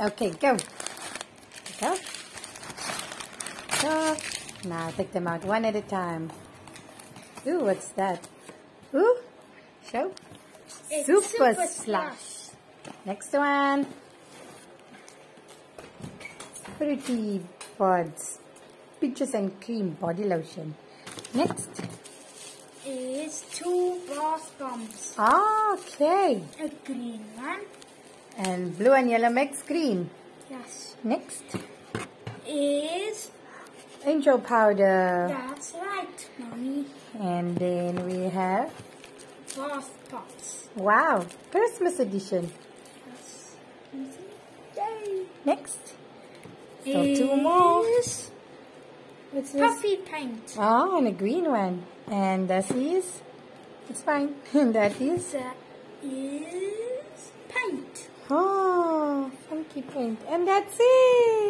Okay, go. Go. Go. Now take them out one at a time. Ooh, what's that? Ooh, show. It's Super, super slush. slush. Next one. Pretty pods. Peaches and cream body lotion. Next. Is two bath bombs. Ah, Okay. A green one. And blue and yellow makes green. Yes. Next. Is Angel powder. that's right, mommy. And then we have, Bath pots. wow, Christmas edition. Yes. Yay. Next. So two more. Is What's this? puppy paint. Oh, and a green one. And that is, it's fine. And that is, That is paint. Oh, funky paint. And that's it.